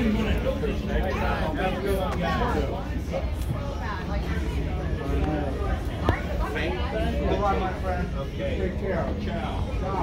Have a. All right, my friend. Okay. Take care. Ciao.